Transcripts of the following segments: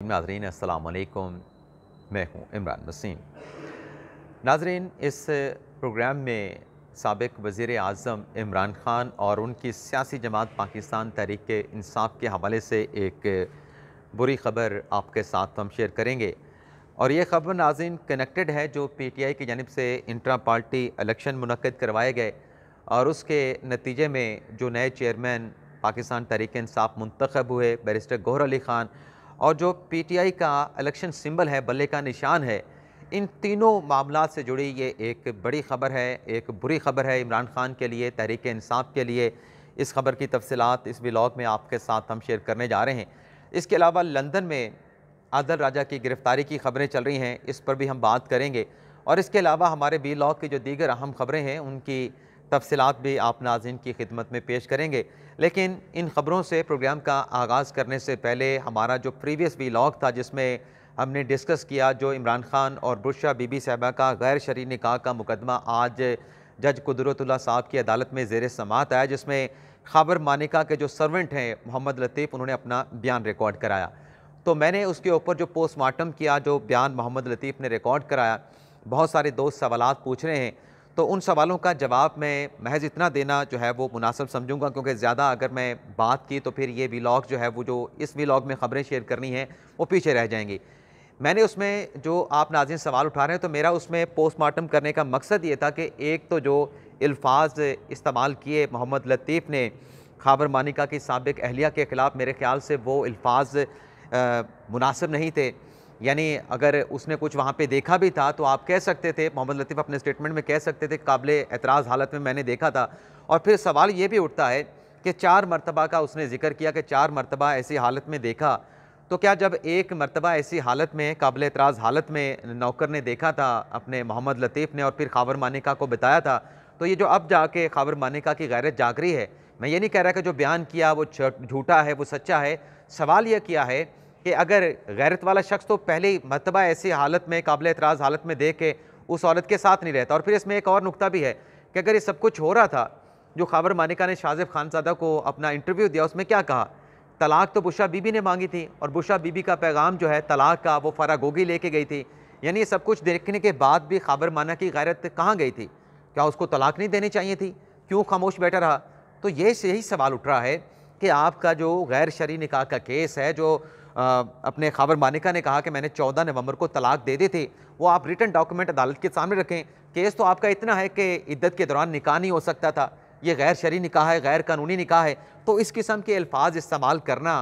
नाजरीन असलकुम मैं हूँ इमरान वसीम नाजरीन, इस प्रोग्राम में सबक वज़ी अजम इमरान ख़ान और उनकी सियासी जमात पाकिस्तान तहरीक इंसाफ के हवाले से एक बुरी ख़बर आपके साथ हम शेयर करेंगे। और ये ख़बर नाजिन कनेक्टेड है जो पी टी आई की जानब से इंट्रा पार्टी इलेक्शन मनद करवाए गए और उसके नतीजे में जो नए चेयरमैन पाकिस्तान तहरीक इंसाफ मंतखब हुए, बैरिस्टर गौर अली ख़ान और जो पी टी आई का इलेक्शन सिंबल है, बल्ले का निशान है, इन तीनों मामला से जुड़ी ये एक बड़ी ख़बर है, एक बुरी ख़बर है इमरान ख़ान के लिए, तहरीक इंसाफ के लिए। इस खबर की तफसलत इस ब्लॉग में आपके साथ हम शेयर करने जा रहे हैं। इसके अलावा लंदन में आदल राजा की गिरफ़्तारी की खबरें चल रही हैं, इस पर भी हम बात करेंगे। और इसके अलावा हमारे बी लॉग की जो दीगर अहम खबरें हैं, उनकी तफसीत भी आप नाजिन की खिदमत में पेश करेंगे। लेकिन इन ख़बरों से, प्रोग्राम का आगाज़ करने से पहले हमारा जो प्रीवियस वी लॉग था, जिसमें हमने डिस्कस किया जो इमरान खान और बुरशा बीबी साहबा का गैर शरी निकाह का मुकदमा आज जज कुदरतुल्ला साहब की अदालत में जेर समात आया, जिसमें खबर मानिका के जो सर्वेंट हैं, मोहम्मद लतीफ़, उन्होंने अपना बयान रिकॉर्ड कराया। तो मैंने उसके ऊपर जो पोस्टमार्टम किया, जो बयान मोहम्मद लतीफ़ ने रिकॉर्ड कराया, बहुत सारे दोस्त सवाल पूछ रहे हैं। तो उन सवालों का जवाब मैं महज इतना देना जो है वो मुनासिब समझूँगा, क्योंकि ज़्यादा अगर मैं बात की तो फिर ये वीलॉग जो है वो जो इस वीलॉग में ख़बरें शेयर करनी है, वो पीछे रह जाएँगी। मैंने उसमें जो आप नाजिन सवाल उठा रहे हैं तो मेरा उसमें पोस्टमार्टम करने का मकसद ये था कि एक तो जो अल्फाज इस्तेमाल किए मोहम्मद लतीफ़ ने खाबर मानिका की सबक अहलिया के ख़िलाफ़, मेरे ख्याल से वो अल्फाज मुनासिब नहीं थे। यानी अगर उसने कुछ वहाँ पे देखा भी था तो आप कह सकते थे, मोहम्मद लतीफ़ अपने स्टेटमेंट में कह सकते थे, काबिल एतराज़ हालत में मैंने देखा था। और फिर सवाल ये भी उठता है कि चार मरतबा का उसने ज़िक्र किया कि चार मरतबा ऐसी हालत में देखा तो क्या जब एक मरतबा ऐसी हालत में, काबिल एतराज़ हालत में नौकर ने देखा था अपने मोहम्मद लतीफ़ ने और फिर खाबर मानिका को बताया था तो ये जो अब जाके खाबर मानिका की गैरत जाग रही है, मैं ये नहीं कह रहा कि जो बयान किया वो झूठा है, वो सच्चा है। सवाल यह किया है कि अगर गैरत वाला शख्स तो पहले ही मरतबा ऐसी हालत में, काबिल एतराज़ हालत में देख के उस औरत के साथ नहीं रहता। और फिर इसमें एक और नुकता भी है कि अगर ये सब कुछ हो रहा था, जो खबर मानिका ने शाजिब खानजादा को अपना इंटरव्यू दिया, उसमें क्या कहा? तलाक तो बुशा बीबी ने मांगी थी और बुशा बीबी का पैगाम जो है, तलाक का, वो फरागोगी लेके गई थी। यानी ये सब कुछ देखने के बाद भी खबर माना की गैरत कहाँ गई थी? क्या उसको तलाक नहीं देनी चाहिए थी? क्यों खामोश बैठा रहा? तो ये यही सवाल उठ रहा है कि आपका जो गैर शरी निकाह का केस है, जो अपने खबर मानिका ने कहा कि मैंने चौदह नवंबर को तलाक दे दी थी। वो आप रिटर्न डॉक्यूमेंट अदालत के सामने रखें। केस तो आपका इतना है कि इद्दत के दौरान निकाह नहीं हो सकता था। ये गैर शरी निकाह है गैर कानूनी निकाह है। तो इस किस्म के अल्फाज इस्तेमाल करना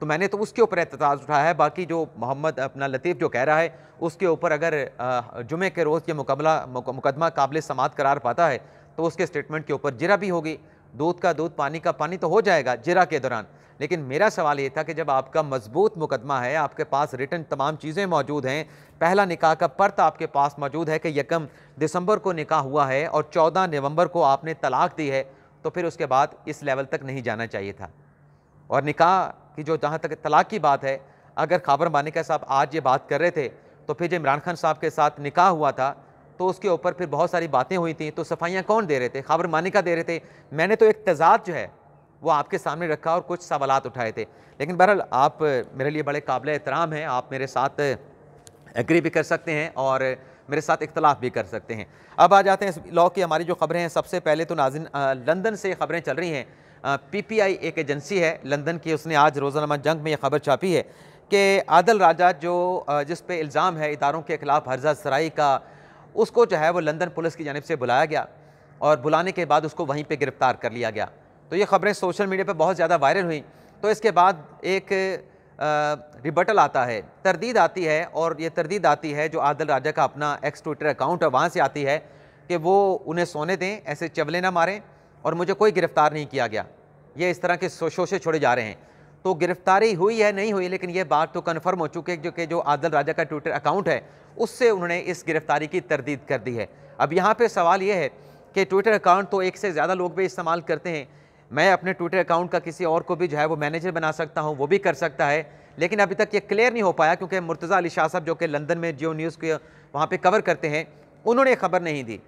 तो मैंने तो उसके ऊपर एतजाज़ उठाया है। बाकी जो मोहम्मद अपना लतीफ़ जो कह रहा है, उसके ऊपर अगर जुमे के रोज़ ये मुकबला मुकदमा काबिल समात करार पाता है तो उसके स्टेटमेंट के ऊपर जिरा भी होगी। दूध का दूध, पानी का पानी तो हो जाएगा जिरा के दौरान। लेकिन मेरा सवाल ये था कि जब आपका मज़बूत मुकदमा है, आपके पास रिटर्न तमाम चीज़ें मौजूद हैं, पहला निकाह का पर्त आपके पास मौजूद है कि यकम दिसंबर को निकाह हुआ है और चौदह नवंबर को आपने तलाक दी है तो फिर उसके बाद इस लेवल तक नहीं जाना चाहिए था। और निकाह की जो जहाँ तक तलाक की बात है, अगर खबर मानिका साहब आज ये बात कर रहे थे तो फिर जब इमरान खान साहब के साथ निकाह हुआ था तो उसके ऊपर फिर बहुत सारी बातें हुई थी। तो सफाइयाँ कौन दे रहे थे? खबर मानिका दे रहे थे। मैंने तो एक तजाद जो है, वो आपके सामने रखा और कुछ सवाल उठाए थे। लेकिन बहरहाल, आप मेरे लिए बड़े काबिल एहतराम हैं। आप मेरे साथ एग्री भी कर सकते हैं और मेरे साथ इख्तलाफ भी कर सकते हैं। अब आ जाते हैं लॉ की हमारी जो खबरें हैं। सबसे पहले तो नाजिन लंदन से खबरें चल रही हैं। पीपीआई एक एजेंसी है लंदन की। उसने आज रोज़ाना जंग में यह खबर छापी है कि आदल राजा जो जिस पे इल्ज़ाम है इदारों के ख़िलाफ़ हर्जा सराई का उसको जो है वो लंदन पुलिस की जानब से बुलाया गया और बुलाने के बाद उसको वहीं पर गिरफ़्तार कर लिया गया। तो ये ख़बरें सोशल मीडिया पर बहुत ज़्यादा वायरल हुई। तो इसके बाद एक रिबटल आता है, तरदीद आती है और ये तरदीद आती है जो आदल राजा का अपना एक्स ट्विटर अकाउंट है, वहाँ से आती है कि वो उन्हें सोने दें, ऐसे चवले ना मारें और मुझे कोई गिरफ़्तार नहीं किया गया। ये इस तरह के शोशे छोड़े जा रहे हैं। तो गिरफ्तारी हुई है, नहीं हुई लेकिन ये बात तो कन्फर्म हो चुकी है जो कि जो आदल राजा का ट्विटर अकाउंट है, उससे उन्होंने इस गिरफ्तारी की तरदीद कर दी है। अब यहाँ पर सवाल ये है कि ट्विटर अकाउंट तो एक से ज़्यादा लोग भी इस्तेमाल करते हैं। मैं अपने ट्विटर अकाउंट का किसी और को भी जो है वो मैनेजर बना सकता हूँ, वो भी कर सकता है, लेकिन अभी तक ये क्लियर नहीं हो पाया क्योंकि मुर्तज़ा अली शाह साहब जो कि लंदन में जियो न्यूज़ के वहाँ पर कवर करते हैं, उन्होंने खबर नहीं दी।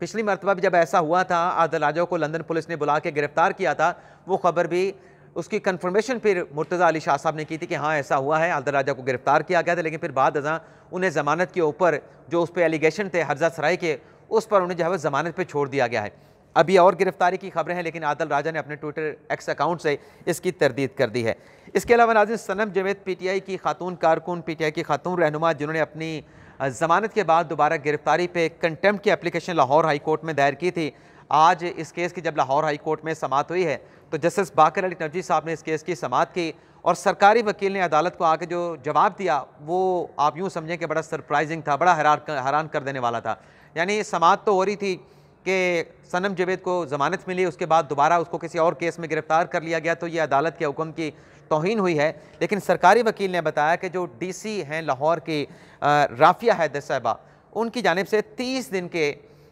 पिछली मरतबा भी जब ऐसा हुआ था, आदल राजा को लंदन पुलिस ने बुला के गिरफ़्तार किया था, वो खबर भी उसकी कन्फर्मेशन फिर मुर्तज़ा अली शाह साहब ने की थी कि हाँ ऐसा हुआ है आदर राजा को गिरफ़्तार किया गया था, लेकिन फिर बाद अजा उन्हें ज़मानत के ऊपर जो उस पर एलिगेशन थे, हरजा सराय के, उस पर उन्हें जो है ज़मानत पर छोड़ दिया गया है। अभी और गिरफ्तारी की खबरें हैं, लेकिन आदल राजा ने अपने ट्विटर एक्स अकाउंट से इसकी तरदीद कर दी है। इसके अलावा Nazin Sanam Javed P T I की खातून, कारकुन पी टी आई की खातून रहनुमा, जिन्होंने अपनी ज़मानत के बाद दोबारा गिरफ्तारी पे कंटेम्प्ट की एप्लीकेशन लाहौर हाई कोर्ट में दायर की थी। आज इस केस की जब लाहौर हाई कोर्ट में समात हुई है तो जस्टिस बाकर अली नबजी साहब ने इस केस की समात की और सरकारी वकील ने अदालत को आके जो जवाब दिया वो आप यूँ समझें कि बड़ा सरप्राइजिंग था बड़ा हैरान हैरान कर देने वाला था। यानी समात तो हो रही थी कि सनम जवेद को ज़मानत मिली उसके बाद दोबारा उसको किसी और केस में गिरफ़्तार कर लिया गया तो ये अदालत के हुक्म की तोहन हुई है। लेकिन सरकारी वकील ने बताया कि जो डी सी हैं लाहौर की राफिया हैदर साहबा उनकी जानब से तीस दिन के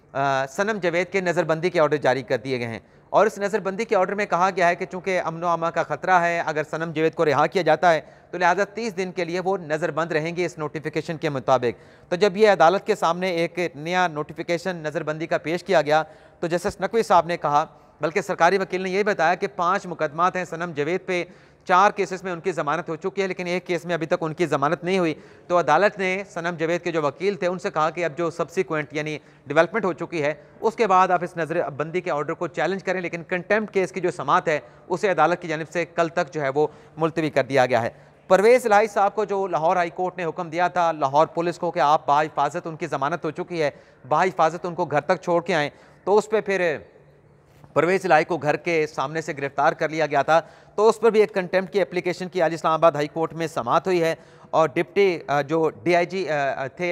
आ, सनम जवेद के नज़रबंदी के ऑर्डर जारी कर दिए गए हैं। और इस नज़रबंदी के ऑर्डर में कहा गया है कि चूँकि अमन अमा का ख़तरा है, अगर सनम जवेद को रिहा किया जाता है तो लिहाजा तीस दिन के लिए वो नज़रबंद रहेंगे इस नोटिफिकेशन के मुताबिक। तो जब ये अदालत के सामने एक नया नोटिफिकेशन नज़रबंदी का पेश किया गया तो जस्टिस नकवी साहब ने कहा, बल्कि सरकारी वकील ने यह बताया कि पाँच मुकदमात हैं सनम जवेद पे चार केसेस में उनकी ज़मानत हो चुकी है, लेकिन एक केस में अभी तक उनकी ज़मानत नहीं हुई। तो अदालत ने सनम जवेद के जो वकील थे, उनसे कहा कि अब जो सब्सिक्वेंट यानी डेवलपमेंट हो चुकी है, उसके बाद आप इस नज़र बंदी के ऑर्डर को चैलेंज करें, लेकिन कंटेम्प्ट केस की जो समात है, उसे अदालत की जानब से कल तक जो है वो मुलतवी कर दिया गया है। परवेज़ लाही साहब को जो लाहौर हाई कोर्ट ने हुक्म दिया था, लाहौर पुलिस को कि आप बाहिफाजत उनकी ज़मानत हो चुकी है, बाहिफाजत उनको घर तक छोड़ के आएँ तो उस पर फिर परवेज लाई को घर के सामने से गिरफ़्तार कर लिया गया था। तो उस पर भी एक कंटेम्प्ट की एप्लीकेशन की आज इस्लामाबाद हाई कोर्ट में समात हुई है और डिप्टी जो डीआईजी थे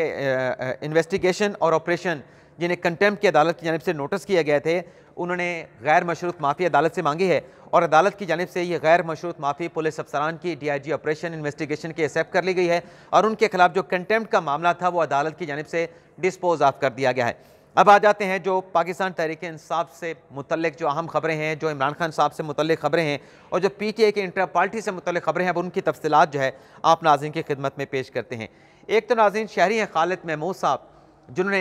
इन्वेस्टिगेशन और ऑपरेशन जिन्हें कंटेम्प्ट की अदालत की जानब से नोटिस किए गए थे, उन्होंने गैर मशरूत माफ़ी अदालत से मांगी है और अदालत की जानब से ये गैर मशरूत माफ़ी पुलिस अफसरान की डीआईजी ऑपरेशन इन्वेस्टिगेशन की एक्सेप्ट कर ली गई है और उनके खिलाफ जो कंटेम्प्ट का मामला था, वो अदालत की जानब से डिस्पोज ऑफ़ कर दिया गया है। अब आ जाते हैं जो पाकिस्तान तहरीक इंसाफ से मुतलक जो अहम खबरें हैं, जो इमरान खान साहब से मुतल खबरें हैं और जो पी टी ए के इंटर पार्टी से मुतल खबरें हैं, अब उनकी तफसलत जो है आप नाजिन की खिदमत में पेश करते हैं। एक तो नाजिन शहरी हैं खालिद महमूद साहब, जिन्होंने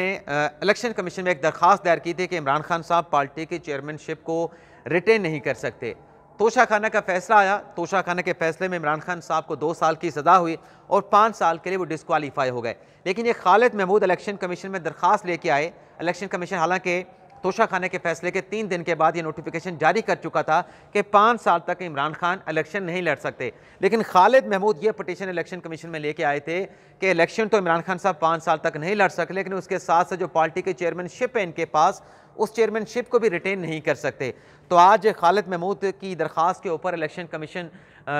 इलेक्शन कमीशन में एक दरख्वास्त दायर की थी कि इमरान खान साहब पार्टी की चेयरमैनशिप को रिटेन नहीं कर सकते। तोशा खाना का फैसला आया। तोशा खाना के फैसले में इमरान खान साहब को दो साल की सज़ा हुई और पाँच साल के लिए वो डिसकवालीफाई हो गए। लेकिन ये खालिद महमूद इलेक्शन कमीशन में दरख्वास्त लेके आए। इलेक्शन कमीशन हालाँकि तोशा खाने के फैसले के तीन दिन के बाद ये नोटिफिकेशन जारी कर चुका था कि पाँच साल तक इमरान खान इलेक्शन नहीं लड़ सकते। लेकिन खालिद महमूद ये पटिशन इलेक्शन कमीशन में लेके आए थे कि इलेक्शन तो इमरान खान साहब पाँच साल तक नहीं लड़ सकते, लेकिन उसके साथ साथ जो पार्टी की चेयरमैनशिप है इनके पास, उस चेयरमैनशिप को भी रिटेन नहीं कर सकते। तो आज खालिद महमूद की दरख्वास्त के ऊपर इलेक्शन कमीशन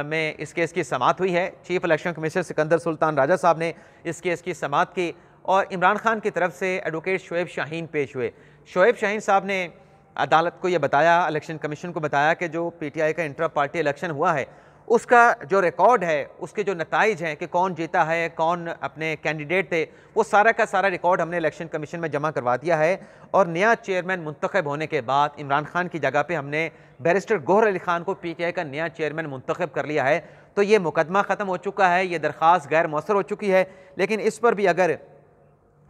में इस केस की समात हुई है। Chief election commissioner Sikandar Sultan Raja sahab ने इस केस की समात की और इमरान खान की तरफ़ से एडवोकेट शुएब शाहीन पेश हुए। शुएब शाहीन साहब ने अदालत को यह बताया इलेक्शन कमीशन को बताया कि जो पीटीआई का इंटर पार्टी इलेक्शन हुआ है, उसका जो रिकॉर्ड है, उसके जो नतज हैं कि कौन जीता है, कौन अपने कैंडिडेट थे, वो सारा का सारा रिकॉर्ड हमने इलेक्शन कमीशन में जमा करवा दिया है। और नया चेयरमैन मुंतखब होने के बाद इमरान खान की जगह पे हमने बैरिस्टर गोहर अली खान को पीटीआई का नया चेयरमैन मुंतखब कर लिया है। तो ये मुकदमा ख़त्म हो चुका है, ये दरख्वास्त गैर मौसर हो चुकी है। लेकिन इस पर भी अगर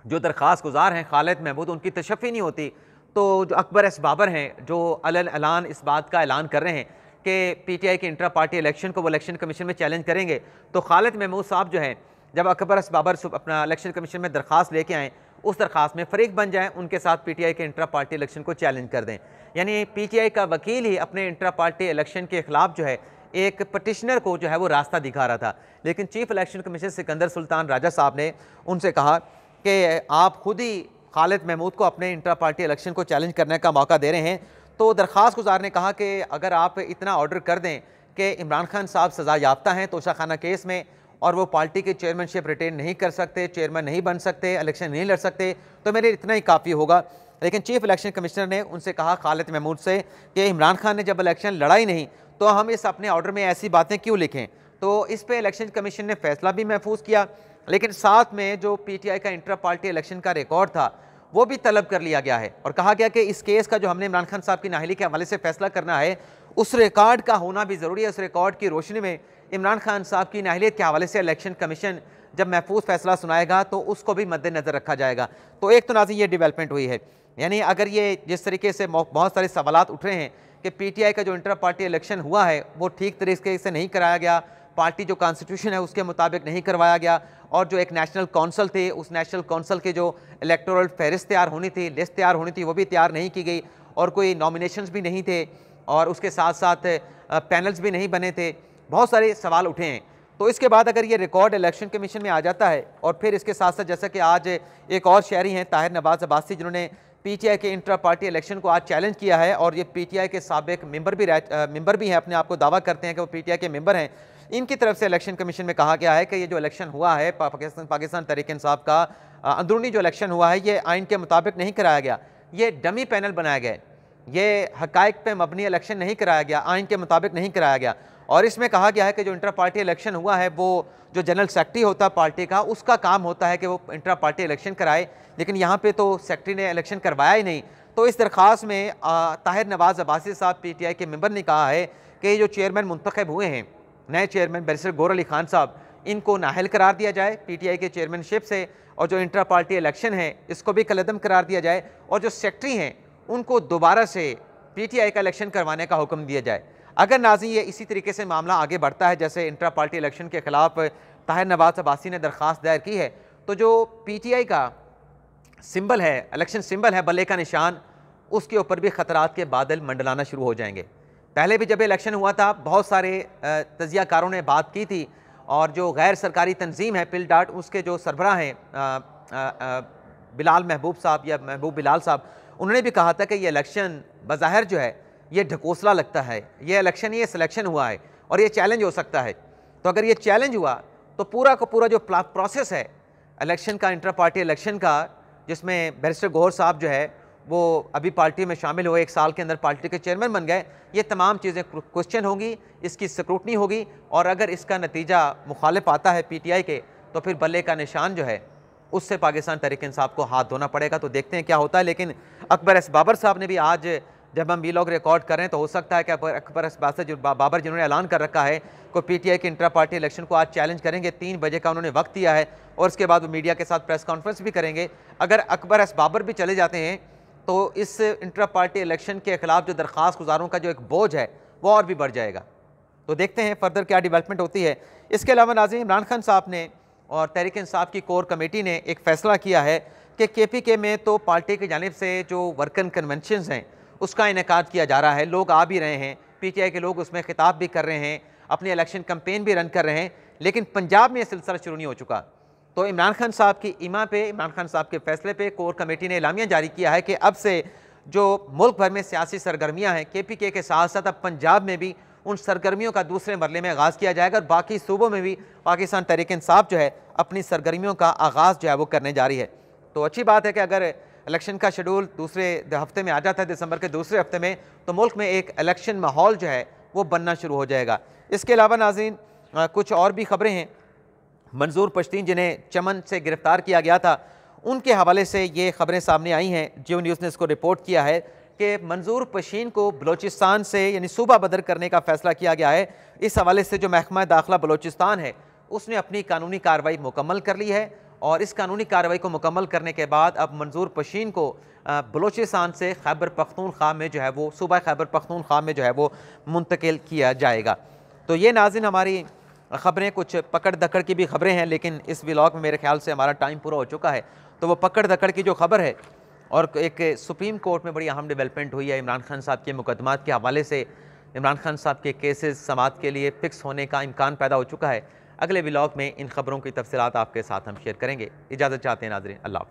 जो दरख्वास्त गुजार हैं खालिद महमूद, उनकी तशफ़ी नहीं होती। तो जो अकबर एस बाबर हैं, जो अलान इस बात का ऐलान कर रहे हैं कि पी टी आई के इंटरा पार्टी इलेक्शन को वो इलेक्शन कमीशन में चैलेंज करेंगे। तो खालिद महमूद साहब जो हैं, जब अकबर एस बाबर अपना इलेक्शन कमीशन में दरख्वास्त लेके आएँ, उस दरख्वास्त में फ़रीक बन जाएँ, उनके साथ पी टी आई के इंटरा पार्टी इलेक्शन को चैलेंज कर दें। यानी पी टी आई का वकील ही अपने इंटरा पार्टी इलेक्शन के खिलाफ जो है, एक पटिशनर को जो है वो रास्ता दिखा रहा था। लेकिन chief election commission Sikandar Sultan Raja sahab ने उनसे कहा कि आप खुद ही खालिद महमूद को अपने इंटर पार्टी इलेक्शन को चैलेंज करने का मौका दे रहे हैं। तो दरख्वास्त गुजार ने कहा कि अगर आप इतना ऑर्डर कर दें कि इमरान खान साहब सज़ा याफ्ता हैं तोशा खाना केस में और वो पार्टी की चेयरमैनशिप रिटेन नहीं कर सकते चेयरमैन नहीं बन सकते इलेक्शन नहीं लड़ सकते तो मेरे इतना ही काफ़ी होगा। लेकिन चीफ इलेक्शन कमिश्नर ने उनसे कहा, खालिद महमूद से, कि इमरान खान ने जब इलेक्शन लड़ा ही नहीं तो हम इस अपने ऑर्डर में ऐसी बातें क्यों लिखें? तो इस पर इलेक्शन कमीशन ने फैसला भी महफूज किया। लेकिन साथ में जो पीटीआई का इंटर पार्टी इलेक्शन का रिकॉर्ड था, वो भी तलब कर लिया गया है। और कहा गया कि इस केस का जो हमने इमरान खान साहब की नाहली के हवाले से फैसला करना है, उस रिकॉर्ड का होना भी ज़रूरी है। उस रिकॉर्ड की रोशनी में इमरान खान साहब की नाहलीत के हवाले से इलेक्शन कमीशन जब महफूज फैसला सुनाएगा तो उसको भी मद्देनज़र रखा जाएगा। तो एक तो नाजी ये डिवेलपमेंट हुई है। यानी अगर ये जिस तरीके से बहुत सारे सवाल उठ रहे हैं कि पीटीआई का जो इंटर पार्टी इलेक्शन हुआ है, वो ठीक तरीके से नहीं कराया गया पार्टी जो कॉन्स्टिट्यूशन है, उसके मुताबिक नहीं करवाया गया। और जो एक नेशनल कौंसल थे, उस नेशनल कौंसल के जो इलेक्टोरल फहरिस्त तैयार होनी थी लिस्ट तैयार होनी थी, वो भी तैयार नहीं की गई। और कोई नॉमिनेशंस भी नहीं थे, और उसके साथ साथ पैनल्स भी नहीं बने थे। बहुत सारे सवाल उठे हैं। तो इसके बाद अगर ये रिकॉर्ड इलेक्शन कमीशन में आ जाता है, और फिर इसके साथ साथ जैसा कि आज एक और शहरी हैं, ताहिर नवाज़ अब्बासी, जिन्होंने पीटीआई के इंट्रा पार्टी इलेक्शन को आज चैलेंज किया है, और ये पीटीआई के सबक मेंबर भी मेंबर भी हैं, अपने आप को दावा करते हैं कि वो पीटीआई के मेंबर हैं। इनकी तरफ़ से इलेक्शन कमीशन में कहा गया है कि ये जो इलेक्शन हुआ है पाकिस्तान पाकिस्तान तरीक इंसाफ का अंदरूनी जो इलेक्शन हुआ है, ये आइन के मुताबिक नहीं कराया गया। ये डमी पैनल बनाया गया ये हकाइक पे मबनी इलेक्शन नहीं कराया गया, आइन के मुताबिक नहीं कराया गया। और इसमें कहा गया है कि जो इंटर पार्टी इलेक्शन हुआ है, वो जो जनरल सेक्रेटरी होता है पार्टी का, उसका काम होता है कि वो इंटर पार्टी इलेक्शन कराए। लेकिन यहाँ पे तो सेक्रेटरी ने इलेक्शन करवाया ही नहीं। तो इस दरख्वास्त में ताहिर नवाज़ अब्बासी साहब पी टी आई के मेंबर ने कहा है कि जो चेयरमैन मुंतखब हुए हैं नए चेयरमैन बैरिस्टर गौर अली खान साहब, इनको नाहल करार दिया जाए पी टी आई के चेयरमैनशिप से, और जो इंटर पार्टी इलेक्शन है, इसको भी कलदम करार दिया जाए, और जो सेक्रेटरी हैं, उनको दोबारा से पी टी आई का इलेक्शन करवाने का हुक्म दिया जाए। अगर नाजी ये इसी तरीके से मामला आगे बढ़ता है, जैसे इंटर पार्टी इलेक्शन के खिलाफ ताहिर नवाज़ अब्बासी ने दरख्वास्त दायर की है तो जो पी टी आई का सिंबल है, इलेक्शन सिंबल है, बल्ले का निशान, उसके ऊपर भी ख़तरात के बादल मंडलाना शुरू हो जाएँगे। पहले भी जब इलेक्शन हुआ था, बहुत सारे तजियाकारों ने बात की थी और जो गैर सरकारी तंजीम है पिल डाट, उसके जो सरबरा हैं बिलाल महबूब साहब या महबूब बिलाल साहब, उन्होंने भी कहा था कि ये इलेक्शन बज़ाहिर जो है, ये ढकोसला लगता है। ये इलेक्शन ये सिलेक्शन हुआ है और ये चैलेंज हो सकता है। तो अगर ये चैलेंज हुआ तो पूरा का पूरा जो प्रोसेस है इलेक्शन का इंटर पार्टी इलेक्शन का, जिसमें बैरिस्टर गौर साहब जो है वो अभी पार्टी में शामिल हुए, एक साल के अंदर पार्टी के चेयरमैन बन गए। ये तमाम चीज़ें क्वेश्चन होंगी, इसकी स्क्रूटनी होगी और अगर इसका नतीजा मुखालिफ आता है पी टी आई के तो फिर बल्ले का निशान जो है, उससे पाकिस्तान तहरीक इंसाफ को हाथ धोना पड़ेगा। तो देखते हैं क्या होता है, लेकिन अकबर एस बाबर साहब ने भी आज जब हम वीलॉग रिकॉर्ड करें तो हो सकता है कि अकबर अखबार जो, बाबर जिन्होंने ऐलान कर रखा है को पीटीआई के इंटर पार्टी इलेक्शन को आज चैलेंज करेंगे, तीन बजे का उन्होंने वक्त दिया है और उसके बाद वो मीडिया के साथ प्रेस कॉन्फ्रेंस भी करेंगे। अगर अकबर एस बाबर भी चले जाते हैं तो इस इंटर पार्टी इलेक्शन के खिलाफ जो दरख्वास्त गुजारों का जो एक बोझ है, वो और भी बढ़ जाएगा। तो देखते हैं फर्दर क्या डिवेलपमेंट होती है। इसके अलावा नाजी इमरान खान साहब ने और तहरीक इंसाफ की कोर कमेटी ने एक फ़ैसला किया है कि के पी के में तो पार्टी की जानब से जो वर्कन कन्वेंशन हैं, उसका इनका किया जा रहा है। लोग आ भी रहे हैं पी टी आई के लोग उसमें खिताब भी कर रहे हैं, अपनी इलेक्शन कम्पेन भी रन कर रहे हैं, लेकिन पंजाब में यह सिलसिला शुरू नहीं हो चुका। तो इमरान खान साहब की इमा पे, इमरान खान साहब के फैसले पे कोर कमेटी ने इलामिया जारी किया है कि अब से जो मुल्क भर में सियासी सरगर्मियाँ हैं के पी के के साथ साथ अब पंजाब में भी उन सरगर्मियों का दूसरे मरले में आगाज़ किया जाएगा और बाकी सूबों में भी पाकिस्तान तहरीक इंसाफ जो है, अपनी सरगर्मियों का आगाज़ जो है वो करने जा रही है। तो अच्छी बात है कि अगर इलेक्शन का शेड्यूल दूसरे हफ़्ते में आ जाता है, दिसंबर के दूसरे हफ़्ते में तो मुल्क में एक इलेक्शन माहौल जो है, वो बनना शुरू हो जाएगा। इसके अलावा नाजीन कुछ और भी खबरें हैं। मंजूर पश्तीन, जिन्हें चमन से गिरफ़्तार किया गया था। उनके हवाले से ये खबरें सामने आई हैं। जियो न्यूज़ ने इसको रिपोर्ट किया है कि मंजूर पशीन को बलोचिस्तान से, यानी सूबा बदर करने का फैसला किया गया है। इस हवाले से जो महकमा दाखिला बलोचिस्तान है, उसने अपनी कानूनी कार्रवाई मुकम्मल कर ली है और इस कानूनी कार्रवाई को मुकम्मल करने के बाद अब मंजूर पशीन को बलोचिस्तान से खैबर पख्तूनख्वा में जो है वो, सूबा खैबर पख्तूनख्वा में जो है वो मुंतकिल किया जाएगा। तो ये नाजिन हमारी ख़बरें कुछ पकड़ दकड़ की भी खबरें हैं, लेकिन इस ब्लॉग में मेरे ख्याल से हमारा टाइम पूरा हो चुका है। तो वो पकड़ दकड़ की जो खबर है, और एक सुप्रीम कोर्ट में बड़ी अहम डेवलपमेंट हुई है इमरान खान साहब के मुकदमात के हवाले से। इमरान खान साहब के केसेस समात के लिए फ़िक्स होने का इम्कान पैदा हो चुका है। अगले ब्लॉग में इन खबरों की तफसलत आपके साथ हम शेयर करेंगे। इजाज़त चाहते हैं नाजरीन, अल्लाह